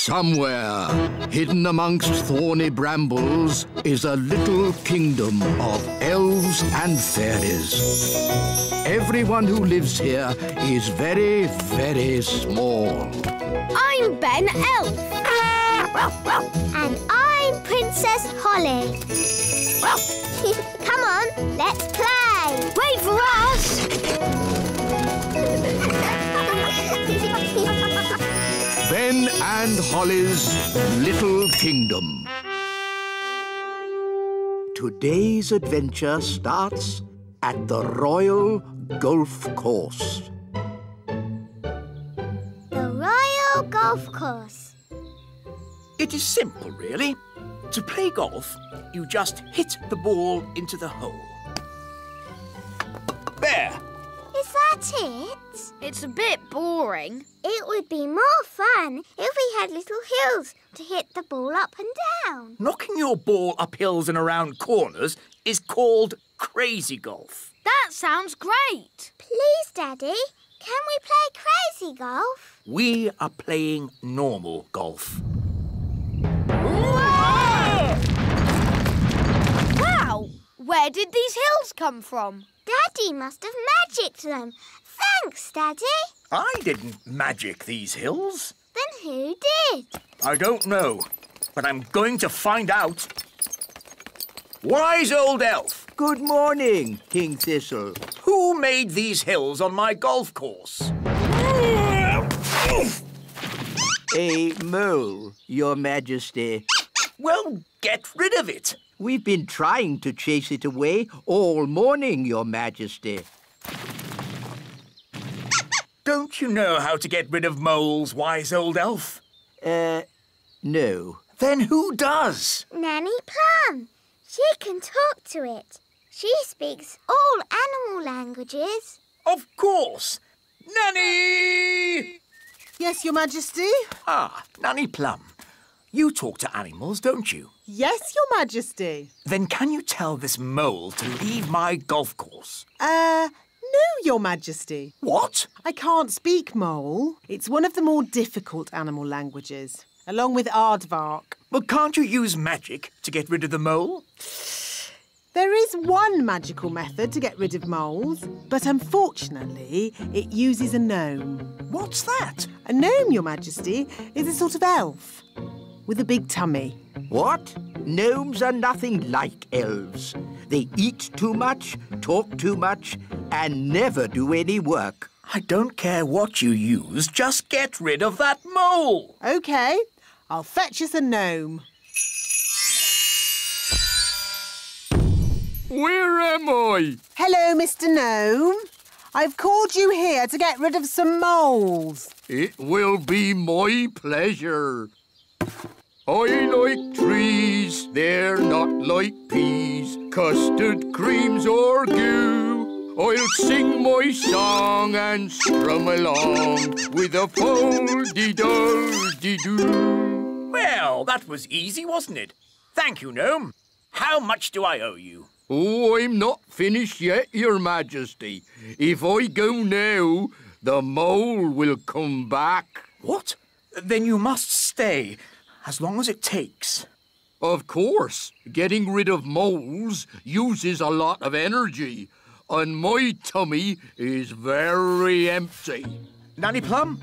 Somewhere, hidden amongst thorny brambles, is a little kingdom of elves and fairies. Everyone who lives here is very, very small. I'm Ben Elf. And I'm Princess Holly. Come on, let's play. Wait for us! Ben and Holly's Little Kingdom. Today's adventure starts at the Royal Golf Course. The Royal Golf Course. It is simple, really. To play golf, you just hit the ball into the hole. There. Is that it? It's a bit boring. It would be more fun if we had little hills to hit the ball up and down. Knocking your ball up hills and around corners is called crazy golf. That sounds great. Please, Daddy, can we play crazy golf? We are playing normal golf. Wow! Where did these hills come from? Daddy must have magicked them. Thanks, Daddy. I didn't magic these hills. Then who did? I don't know, but I'm going to find out. Wise old elf, Good morning, King Thistle. who made these hills on my golf course? A mole, Your Majesty. Well, get rid of it. We've been trying to chase it away all morning, Your Majesty. Don't you know how to get rid of moles, wise old elf? Uh, no. Then who does? Nanny Plum. She can talk to it. She speaks all animal languages. Of course. Nanny! Yes, Your Majesty? Ah, Nanny Plum. You talk to animals, don't you? Yes, Your Majesty. Then can you tell this mole to leave my golf course? Uh, no, Your Majesty. What? I can't speak mole. It's one of the more difficult animal languages, along with aardvark. Well, can't you use magic to get rid of the mole? There is one magical method to get rid of moles, but unfortunately, it uses a gnome. What's that? A gnome, Your Majesty, is a sort of elf with a big tummy. What? Gnomes are nothing like elves. They eat too much, talk too much, and never do any work. I don't care what you use, just get rid of that mole. OK, I'll fetch us a gnome. Where am I? Hello, Mr. Gnome. I've called you here to get rid of some moles. It will be my pleasure. I like trees, they're not like peas, custard creams or goo. I'll sing my song and strum along with a fol-de-dol-de-doo. Well, that was easy, wasn't it? Thank you, Gnome. How much do I owe you? Oh, I'm not finished yet, Your Majesty. If I go now, the mole will come back. What? Then you must stay, as long as it takes. Of course, getting rid of moles uses a lot of energy, and my tummy is very empty. Nanny Plum,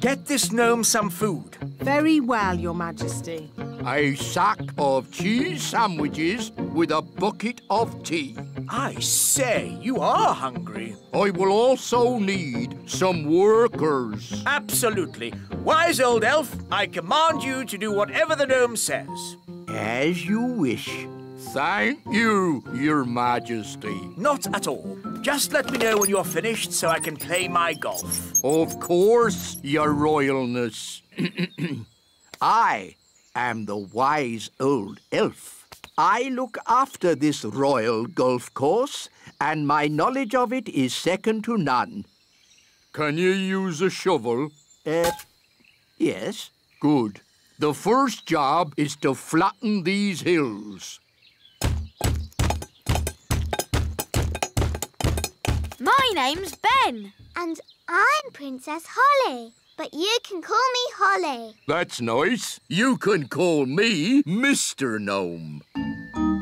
get this gnome some food. Very well, Your Majesty. A sack of cheese sandwiches with a bucket of tea. I say, you are hungry. I will also need some workers. Absolutely. Wise old elf, I command you to do whatever the gnome says. As you wish. Thank you, Your Majesty. Not at all. Just let me know when you're finished so I can play my golf. Of course, Your Royalness. I am the wise old elf. I look after this royal golf course, and my knowledge of it is second to none. Can you use a shovel? Uh, yes. Good. The first job is to flatten these hills. My name's Ben. And I'm Princess Holly. but you can call me Holly. That's nice. You can call me Mr. Gnome.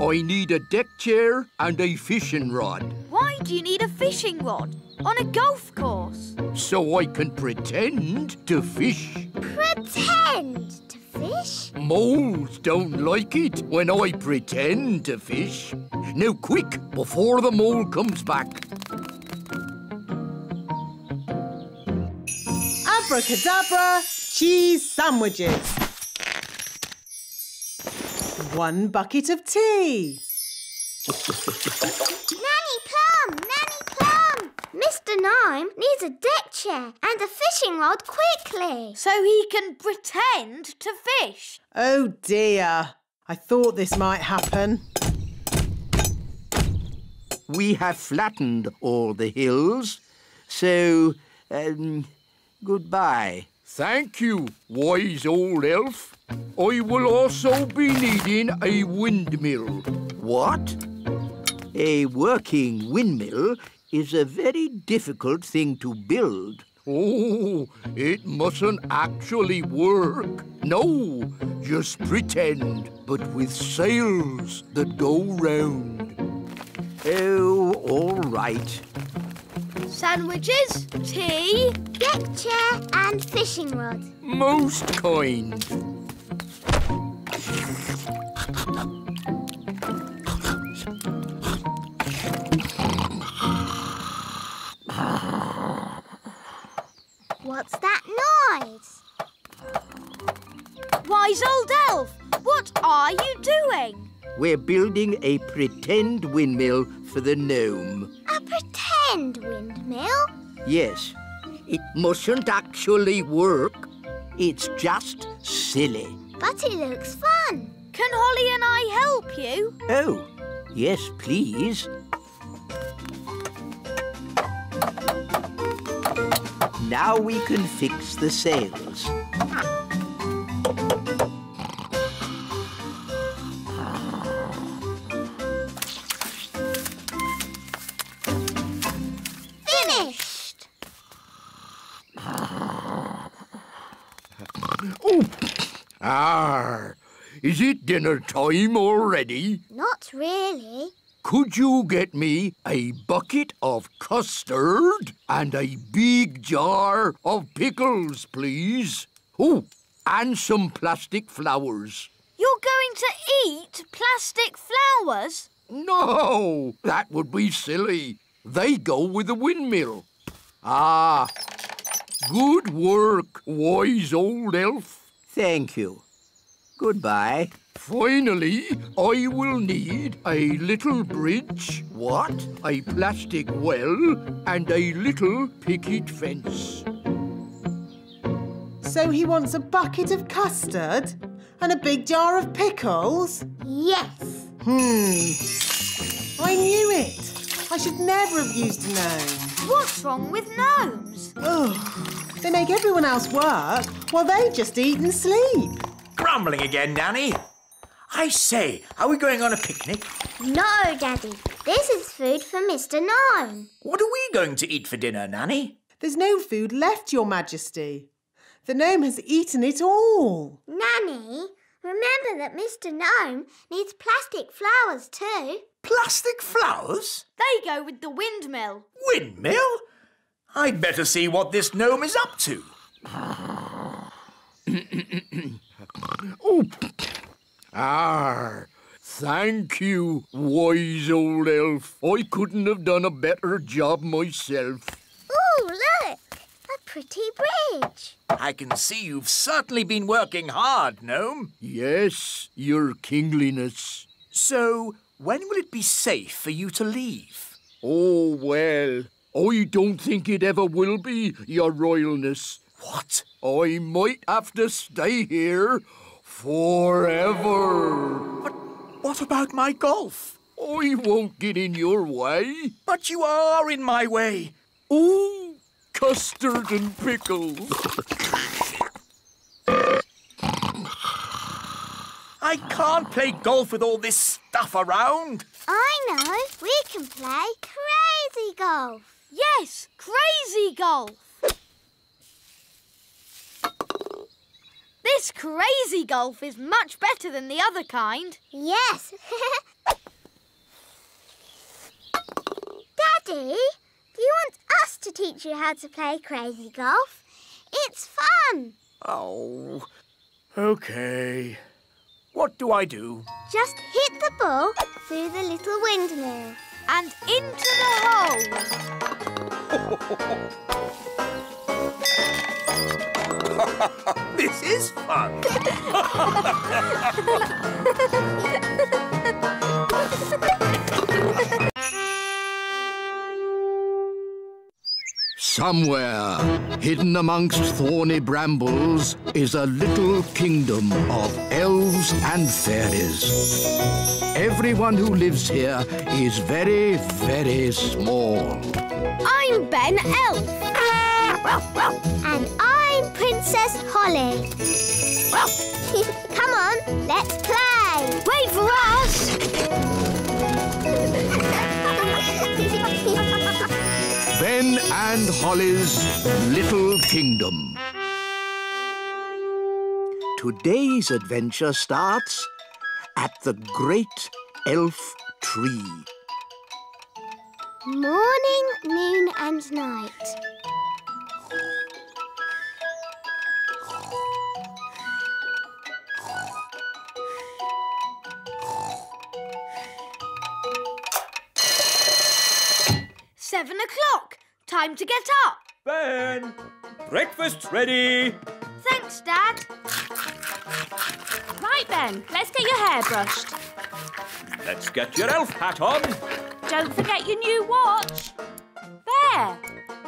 I need a deck chair and a fishing rod Why do you need a fishing rod on a golf course? so I can pretend to fish. Pretend to fish? Moles don't like it when I pretend to fish. Now quick, before the mole comes back. Abracadabra, cheese sandwiches. One bucket of tea. Nanny Plum! Nanny Plum! Mr. Gnome needs a deck chair and a fishing rod quickly. So he can pretend to fish. Oh dear. I thought this might happen. We have flattened all the hills, so, um, goodbye. Thank you, wise old elf. I will also be needing a windmill. What? A working windmill is a very difficult thing to build. Oh, it mustn't actually work. No, just pretend, but with sails that go round. Oh, all right. Sandwiches, tea. Deck chair and fishing rod. Most kind. What's that noise? Wise old elf, what are you doing? We're building a pretend windmill for the gnome. A pretend windmill? Yes, it mustn't actually work. It's just silly. But it looks fun. Can Holly and I help you? Oh, yes, please. Now we can fix the sails. Ah, is it dinner time already? Not really. Could you get me a bucket of custard and a big jar of pickles, please? Oh, and some plastic flowers. You're going to eat plastic flowers? No, that would be silly. They go with the windmill. Ah, good work, wise old elf. Thank you. Goodbye. Finally, I will need a little bridge, what? A plastic well, and a little picket fence. So he wants a bucket of custard and a big jar of pickles? Yes. Hmm. I knew it. I should never have used a gnome. What's wrong with gnomes? Ugh. They make everyone else work while they just eat and sleep. Grumbling again, Nanny. I say, are we going on a picnic? No, Daddy. This is food for Mr. Gnome. What are we going to eat for dinner, Nanny? There's no food left, Your Majesty. The gnome has eaten it all. Nanny, remember that Mr. Gnome needs plastic flowers too. Plastic flowers? They go with the windmill. Windmill? I'd better see what this gnome is up to. Oh, ah, thank you, wise old elf. I couldn't have done a better job myself. Ooh, look! A pretty bridge. I can see you've certainly been working hard, gnome. Yes, your kingliness. So, when will it be safe for you to leave? Oh, well, I don't think it ever will be, your royalness. What? I might have to stay here forever. But what about my golf? I won't get in your way. But you are in my way. Ooh, custard and pickles. I can't play golf with all this stuff around. I know. We can play crazy golf. Yes, crazy golf. This crazy golf is much better than the other kind. Yes. Daddy, do you want us to teach you how to play crazy golf? It's fun. Oh, okay. What do I do? Just hit the ball through the little windmill. And into the hole. This is fun. Somewhere, hidden amongst thorny brambles, is a little kingdom of elves and fairies. Everyone who lives here is very, very small. I'm Ben Elf. And I'm Princess Holly. Come on, let's play. And Holly's Little Kingdom. Today's adventure starts at the Great Elf Tree. Morning, noon and night. Seven o'clock. Time to get up. Ben, breakfast's ready. Thanks, Dad. Right then, let's get your hair brushed. Let's get your elf hat on. Don't forget your new watch. There.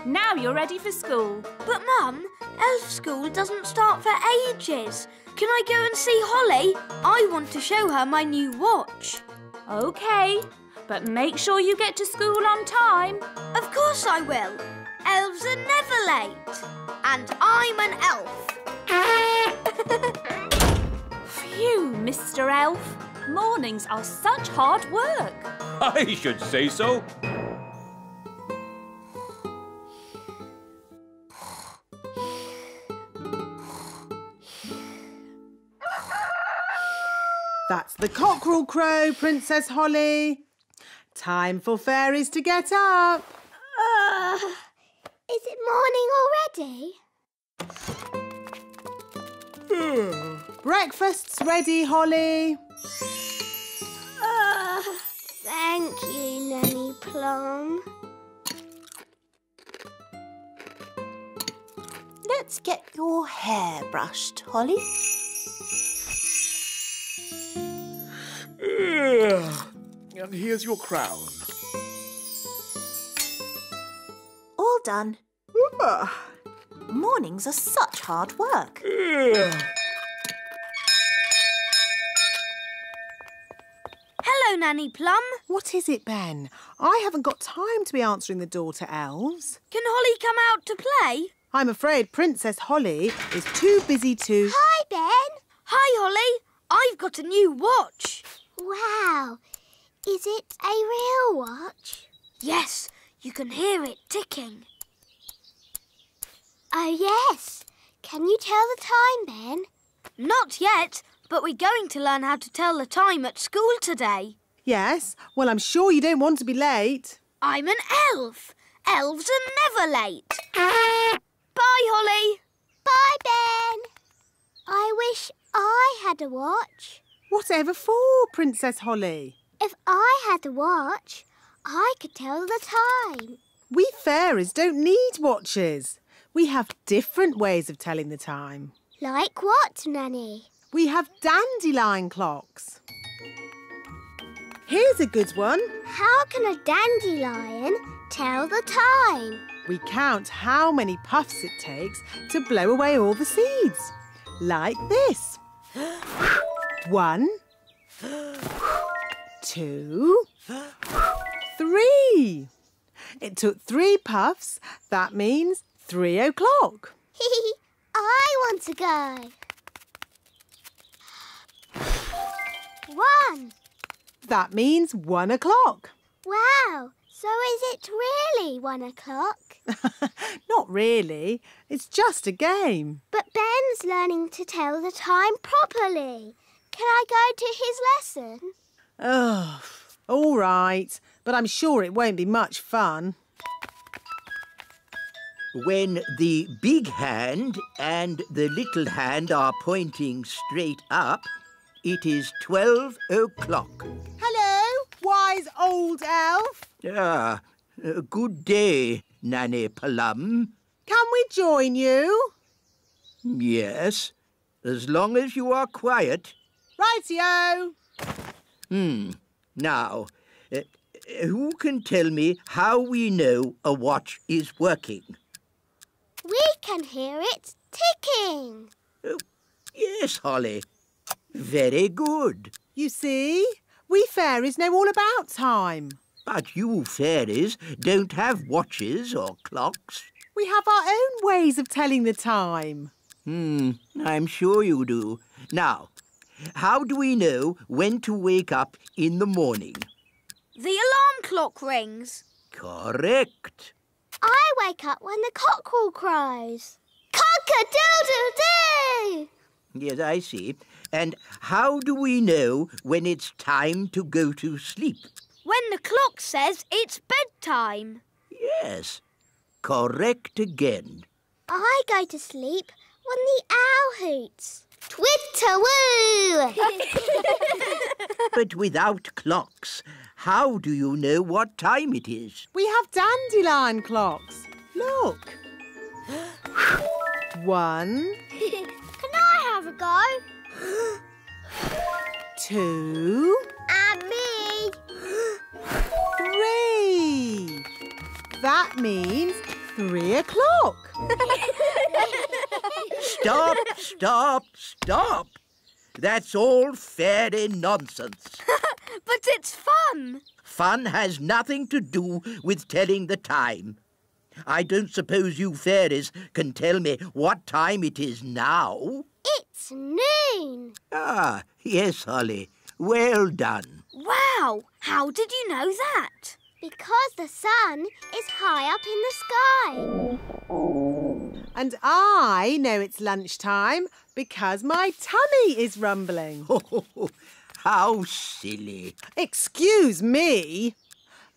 Now you're ready for school. But, Mum, elf school doesn't start for ages. Can I go and see Holly? I want to show her my new watch. Okay, but make sure you get to school on time. Of course I will. Elves are never late. And I'm an elf. Phew, Mr. Elf. Mornings are such hard work. I should say so. That's the cockerel crow, Princess Holly. Time for fairies to get up. Is it morning already? Breakfast's ready, Holly. Uh, thank you, Nanny Plum. Let's get your hair brushed, Holly. And here's your crown. All done. Ah. Mornings are such hard work. Hello, Nanny Plum. What is it, Ben? I haven't got time to be answering the door to elves. Can Holly come out to play? I'm afraid Princess Holly is too busy to. Hi, Ben. Hi, Holly. I've got a new watch. Wow. Is it a real watch? Yes, you can hear it ticking. Oh, yes. Can you tell the time, Ben? Not yet, but we're going to learn how to tell the time at school today. Yes, well, I'm sure you don't want to be late. I'm an elf. Elves are never late. Bye, Holly. Bye, Ben. I wish I had a watch. Whatever for, Princess Holly? If I had a watch, I could tell the time. We fairies don't need watches. We have different ways of telling the time. Like what, Nanny? We have dandelion clocks. Here's a good one. How can a dandelion tell the time? We count how many puffs it takes to blow away all the seeds. Like this. One, two, three. It took three puffs. That means three o'clock. I want to go. One. That means one o'clock. Wow. So is it really one o'clock? Not really. It's just a game. But Ben's learning to tell the time properly. Can I go to his lesson? Oh, all right. But I'm sure it won't be much fun. When the big hand and the little hand are pointing straight up, it is 12 o'clock. Hello, wise old elf. Ah, uh, good day, Nanny Plum. Can we join you? Yes, as long as you are quiet. Rightio. Hmm. Now, uh, who can tell me how we know a watch is working? We can hear it ticking. Oh, yes, Holly. Very good. You see, we fairies know all about time. But you fairies don't have watches or clocks. We have our own ways of telling the time. Hmm, I'm sure you do. Now, how do we know when to wake up in the morning? The alarm clock rings. Correct. I wake up when the cockerel crows. Cock-a-doodle-doo! Yes, I see. And how do we know when it's time to go to sleep? When the clock says it's bedtime. Yes, correct again. I go to sleep when the owl hoots. Twitter-woo! But without clocks, how do you know what time it is? We have dandelion clocks. Look. One, Can I have a go? two, And me. three. That means three o'clock. Stop, stop, stop. That's all fairy nonsense. But it's fun. Fun has nothing to do with telling the time. I don't suppose you fairies can tell me what time it is now. It's noon. Ah, yes, Holly. Well done. Wow, how did you know that? Because the sun is high up in the sky. And I know it's lunchtime because my tummy is rumbling. How silly. Excuse me.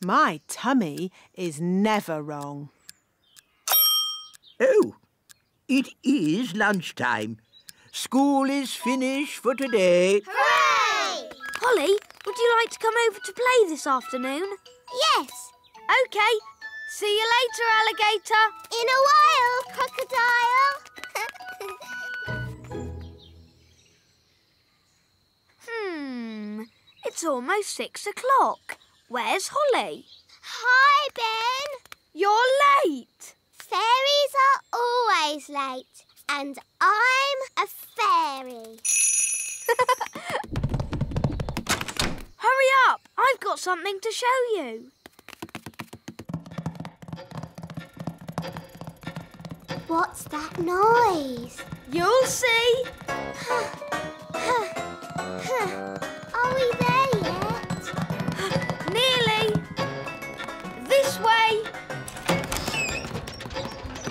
My tummy is never wrong. Oh, it is lunchtime. School is finished for today. Hooray! Holly, would you like to come over to play this afternoon? Yes. OK. See you later, alligator. In a while, crocodile. Hmm. It's almost six o'clock. Where's Holly? Hi, Ben. You're late. Fairies are always late. And I'm a fairy. Hurry up. I've got something to show you. What's that noise? You'll see. Are we there yet? Nearly. This way.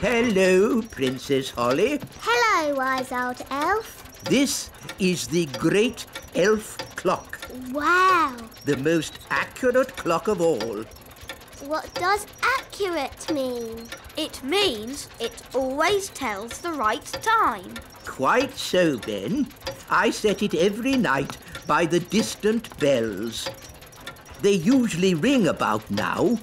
Hello, Princess Holly. Hello, wise old elf. This is the great elf clock, Wow. the most accurate clock of all. What does accurate mean? It means it always tells the right time. Quite so, Ben. I set it every night by the distant bells. They usually ring about now.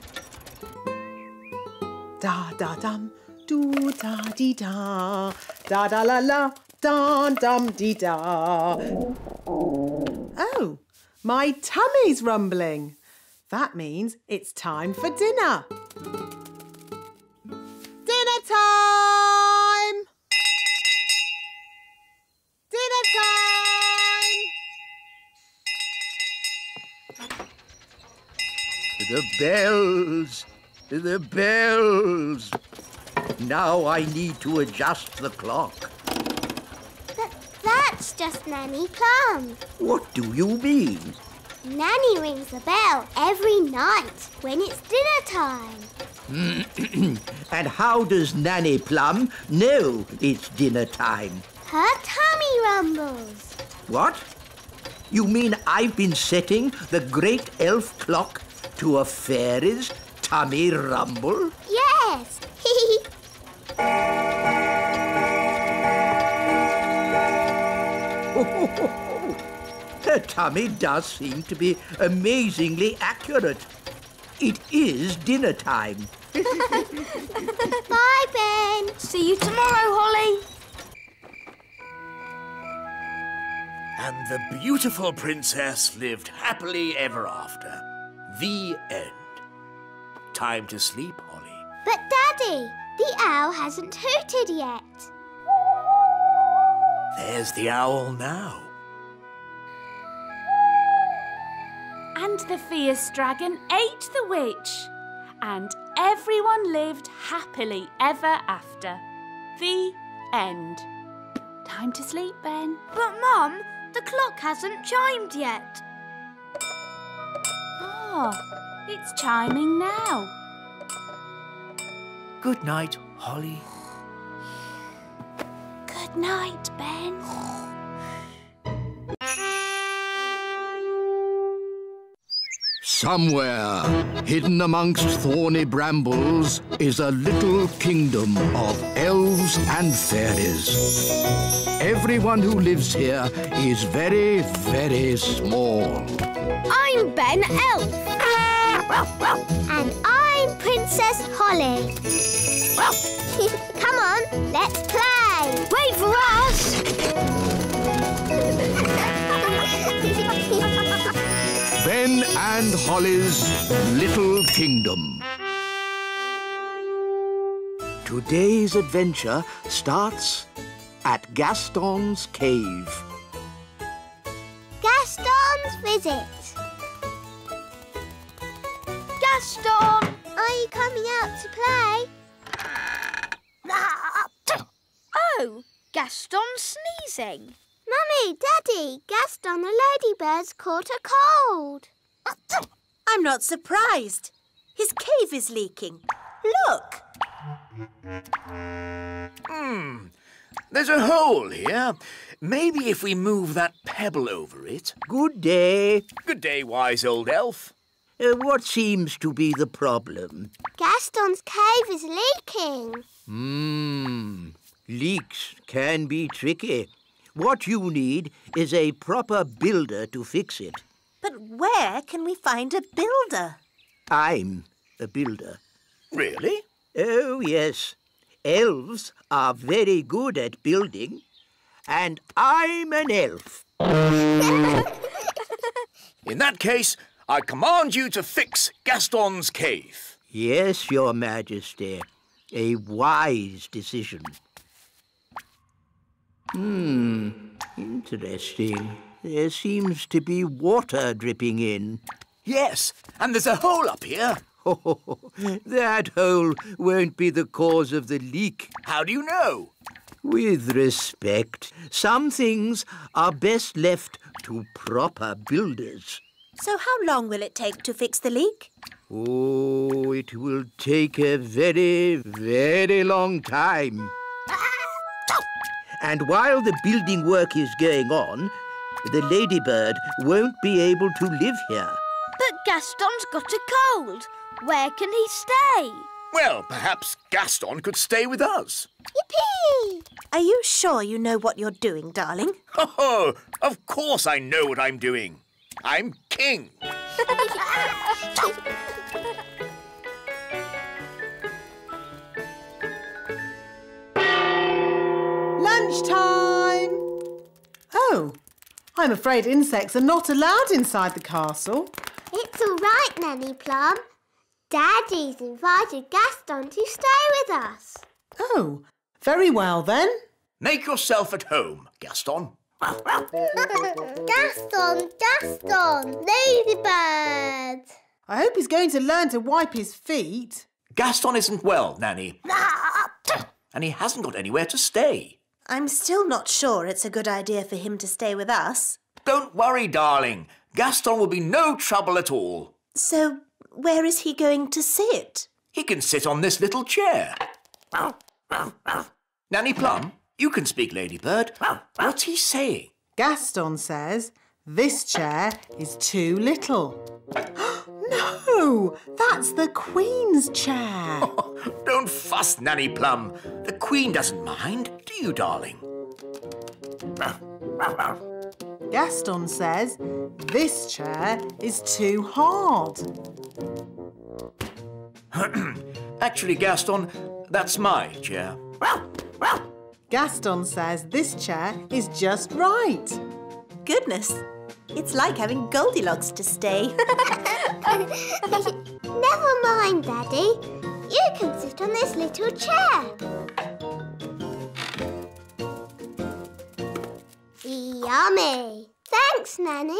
Da da dum, do da dee da, da da la la, da dum dee da. Oh, my tummy's rumbling. That means it's time for dinner. Dinner time! Dinner time! The bells, the bells. Now I need to adjust the clock. Just Nanny Plum. What do you mean? Nanny rings the bell every night when it's dinner time. And how does Nanny Plum know it's dinner time? Her tummy rumbles. What? You mean I've been setting the great elf clock to a fairy's tummy rumble? Yes. Oh, Her tummy does seem to be amazingly accurate. It is dinner time. Bye, Ben. See you tomorrow, Holly. And the beautiful princess lived happily ever after. The end. Time to sleep, Holly. But, Daddy, the owl hasn't hooted yet. There's the owl now. And the fierce dragon ate the witch. And everyone lived happily ever after. The end. Time to sleep, Ben. But, Mum, the clock hasn't chimed yet. Oh, it's chiming now. Good night, Holly. Good night, Ben. Somewhere, hidden amongst thorny brambles, is a little kingdom of elves and fairies. Everyone who lives here is very, very small. I'm Ben Elf. And I'm Princess Holly. Come on, let's play. Wait for us. Ben and Holly's Little Kingdom. Today's adventure starts at Gaston's cave. Gaston's visit. Gaston. Are you coming out to play? Oh, Gaston's sneezing. Mummy, Daddy, Gaston the ladybird's caught a cold. I'm not surprised. His cave is leaking. Look. Hmm. There's a hole here. Maybe if we move that pebble over it. Good day. Good day, wise old elf. Uh, what seems to be the problem? Gaston's cave is leaking. Hmm. Leaks can be tricky. What you need is a proper builder to fix it. But where can we find a builder? I'm a builder. Really? Oh, yes. Elves are very good at building. And I'm an elf. In that case, I command you to fix Gaston's cave. Yes, Your Majesty. A wise decision. Hmm, interesting. There seems to be water dripping in. Yes, and there's a hole up here. Oh, that hole won't be the cause of the leak. How do you know? With respect, some things are best left to proper builders. So how long will it take to fix the leak? Oh, it will take a very, very long time. Ah! And while the building work is going on, the ladybird won't be able to live here. But Gaston's got a cold. Where can he stay? Well, perhaps Gaston could stay with us. Yippee! Are you sure you know what you're doing, darling? Oh, of course I know what I'm doing. I'm king. I'm afraid insects are not allowed inside the castle. It's all right, Nanny Plum. Daddy's invited Gaston to stay with us. Oh, very well then. Make yourself at home, Gaston. Gaston, Gaston, ladybird. I hope he's going to learn to wipe his feet. Gaston isn't well, Nanny. and he hasn't got anywhere to stay. I'm still not sure it's a good idea for him to stay with us. Don't worry, darling. Gaston will be no trouble at all. So, where is he going to sit? He can sit on this little chair. Nanny Plum, you can speak, Ladybird. What's he saying? Gaston says this chair is too little. No, that's the Queen's chair. Don't fuss, Nanny Plum. The Queen doesn't mind, do you, darling? Gaston says this chair is too hard. Actually, Gaston, that's my chair. Gaston says this chair is just right. Goodness, it's like having Goldilocks to stay. Never mind, Daddy. You can sit on this little chair. Yummy. Thanks, Nanny.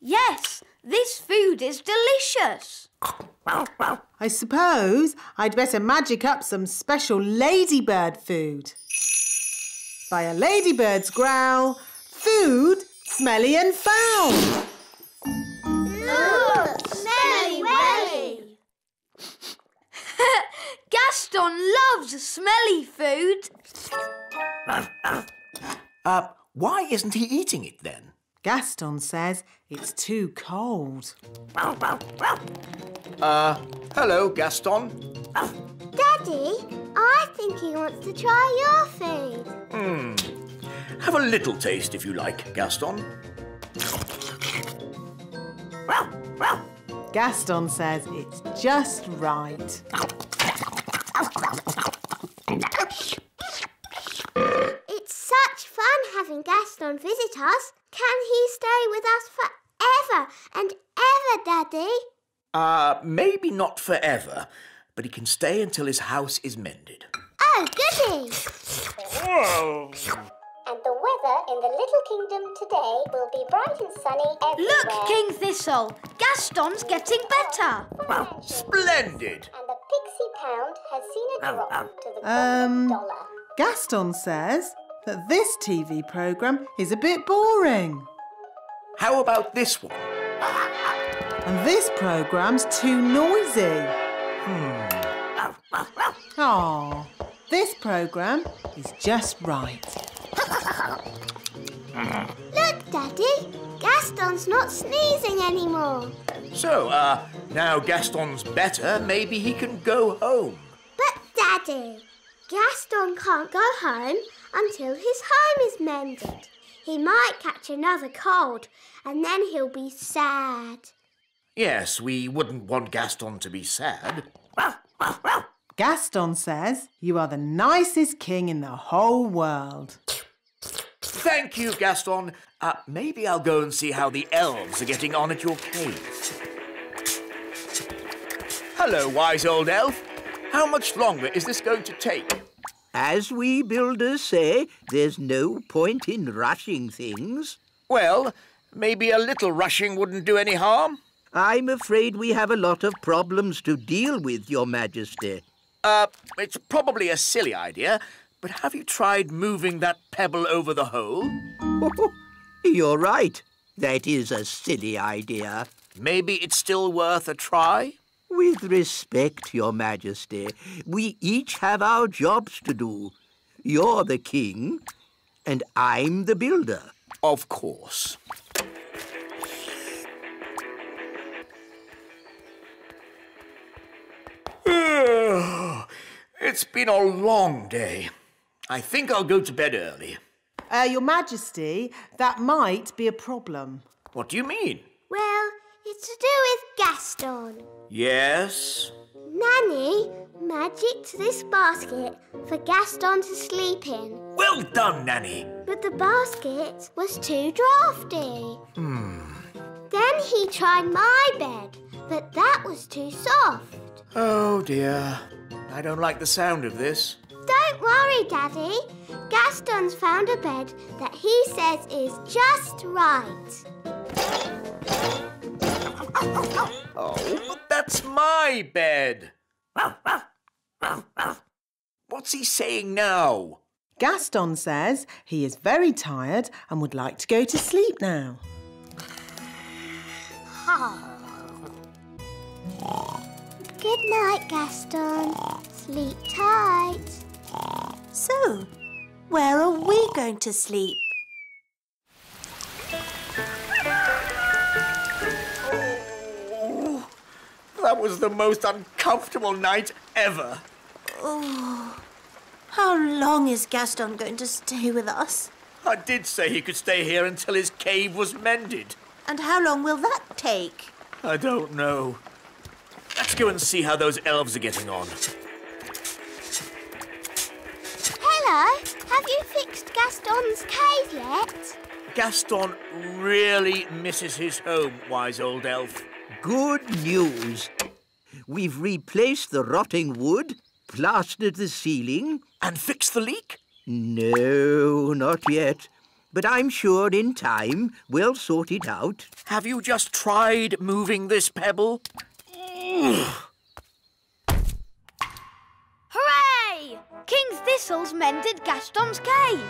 Yes, this food is delicious. I suppose I'd better magic up some special ladybird food. By a ladybird's growl, food smelly and foul. Look, smelly welly. Gaston loves smelly food. Uh, why isn't he eating it then? Gaston says it's too cold. Uh, hello, Gaston. Daddy, I think he wants to try your food. Hmm. Have a little taste if you like, Gaston. Gaston says it's just right. It's such fun having Gaston visit us. Can he stay with us forever and ever, Daddy? Uh, maybe not forever, but he can stay until his house is mended. Oh, goody! And the weather in the little kingdom today will be bright and sunny everywhere. Look, King Thistle, Gaston's getting better. Well, Splendid! And the pixie pound has seen a drop to the Um, dollar. Gaston says that this TV programme is a bit boring. How about this one? And this programme's too noisy. Oh, this programme is just right. Look, Daddy, Gaston's not sneezing anymore. So, uh, now Gaston's better, maybe he can go home. But, Daddy, Gaston can't go home until his home is mended. He might catch another cold and then he'll be sad. Yes, we wouldn't want Gaston to be sad. Gaston says you are the nicest king in the whole world. Thank you, Gaston. Uh, maybe I'll go and see how the elves are getting on at your cave. Hello, wise old elf. How much longer is this going to take? As we builders say, there's no point in rushing things. Well, maybe a little rushing wouldn't do any harm. I'm afraid we have a lot of problems to deal with, Your Majesty. Uh, it's probably a silly idea, but have you tried moving that pebble over the hole? You're right. That is a silly idea. Maybe it's still worth a try? With respect, Your Majesty, we each have our jobs to do. You're the king, and I'm the builder. Of course. it's been a long day. I think I'll go to bed early. Uh, Your Majesty, that might be a problem. What do you mean? Well, it's to do with Gaston. Yes? Nanny magicked this basket for Gaston to sleep in. Well done, Nanny. But the basket was too drafty. Hmm. Then he tried my bed, but that was too soft. Oh dear. I don't like the sound of this. Don't worry, Daddy. Gaston's found a bed that he says is just right. Oh, but that's my bed. What's he saying now? Gaston says he is very tired and would like to go to sleep now. Good night, Gaston. Sleep tight. So, where are we going to sleep? That was the most uncomfortable night ever. Oh, How long is Gaston going to stay with us? I did say he could stay here until his cave was mended. And how long will that take? I don't know. Let's go and see how those elves are getting on. Hello, have you fixed Gaston's cave yet? Gaston really misses his home, wise old elf. Good news. We've replaced the rotting wood, plastered the ceiling. And fixed the leak? No, not yet. But I'm sure in time we'll sort it out. Have you just tried moving this pebble? Hooray! King Thistle's mended Gaston's cave.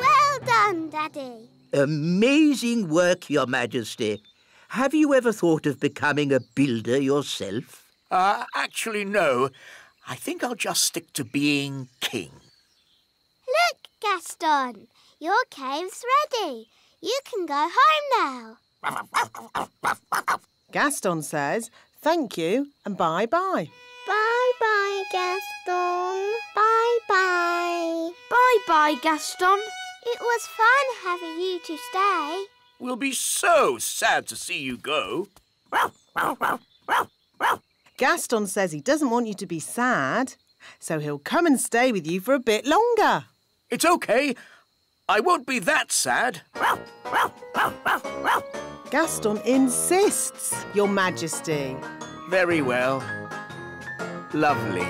Well done, Daddy. Amazing work, Your Majesty. Have you ever thought of becoming a builder yourself? Uh, actually, no. I think I'll just stick to being king. Look, Gaston, your cave's ready. You can go home now. Gaston says thank you and bye bye. Bye bye, Gaston. Bye bye. Bye-bye, Gaston. It was fun having you to stay. We'll be so sad to see you go. Gaston says he doesn't want you to be sad, so he'll come and stay with you for a bit longer. It's okay. I won't be that sad. Gaston insists, Your Majesty. Very well. Lovely.